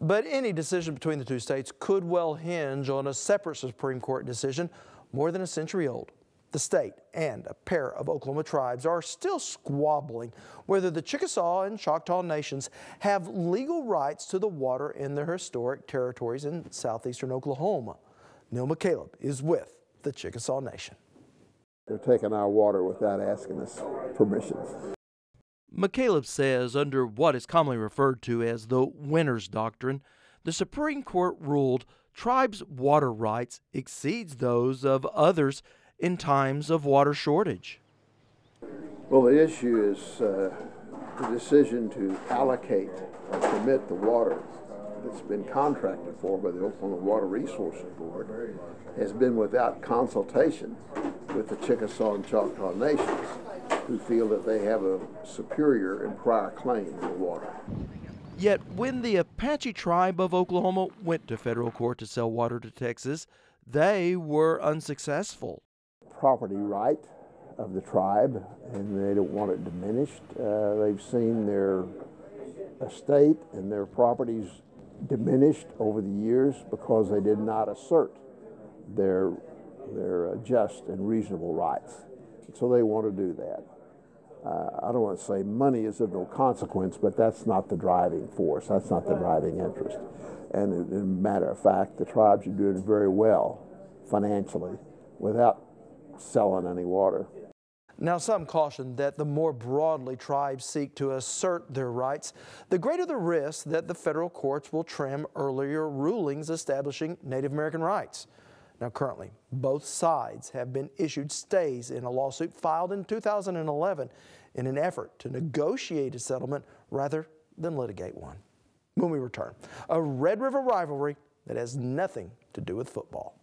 But any decision between the two states could well hinge on a separate Supreme Court decision more than a century old. The state and a pair of Oklahoma tribes are still squabbling whether the Chickasaw and Choctaw nations have legal rights to the water in their historic territories in southeastern Oklahoma. Neil McCaleb is with the Chickasaw Nation. They're taking our water without asking us permission. McCaleb says under what is commonly referred to as the Winters Doctrine, the Supreme Court ruled tribes' water rights exceeds those of others in times of water shortage? Well, the issue is uh, the decision to allocate or permit the water that's been contracted for by the Oklahoma Water Resources Board has been without consultation with the Chickasaw and Choctaw nations who feel that they have a superior and prior claim to the water. Yet when the Apache tribe of Oklahoma went to federal court to sell water to Texas, they were unsuccessful property right of the tribe, and they don't want it diminished. Uh, they've seen their estate and their properties diminished over the years because they did not assert their their uh, just and reasonable rights. So they want to do that. Uh, I don't want to say money is of no consequence, but that's not the driving force. That's not the driving interest. And as a matter of fact, the tribes are doing very well financially without selling any water. Now, some caution that the more broadly tribes seek to assert their rights, the greater the risk that the federal courts will trim earlier rulings establishing Native American rights. Now, currently, both sides have been issued stays in a lawsuit filed in 2011 in an effort to negotiate a settlement rather than litigate one. When we return, a Red River rivalry that has nothing to do with football.